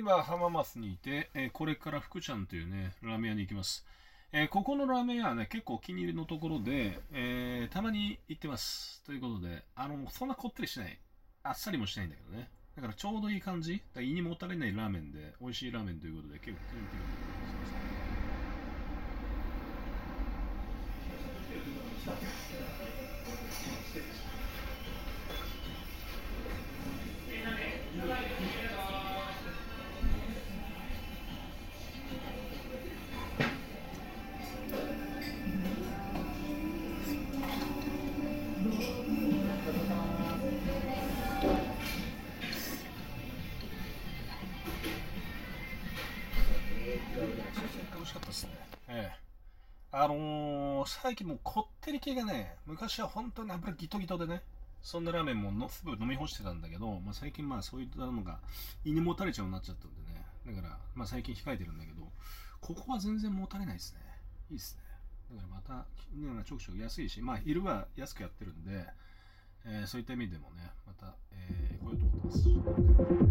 今浜松にいて、えーこれから福ちゃんというねラーメン屋に行きます、えーここのラーメン屋はね結構お気に入りのところで、えーたまに行ってます。ということであのそんなこってりしない。あっさりもしないんだけどね。だからちょうどいい感じ。だ胃にもたれないラーメンで美味しいラーメンということで結構気に入ってる美味しかったですね。ええ。あのー、最近もうこってり系がね、昔は本当に油ギトギトでね、そんなラーメンものすぐ飲み干してたんだけど、まあ、最近まあそういったのが胃にもたれちゃうようになっちゃったんでね、だからまあ最近控えてるんだけど、ここは全然もたれないですね。いいですね。だからまた、ね、ちょくちょく安いし、まあ昼は安くやってるんで、えーそういった意味でもね、また、えー来ようと思ってます。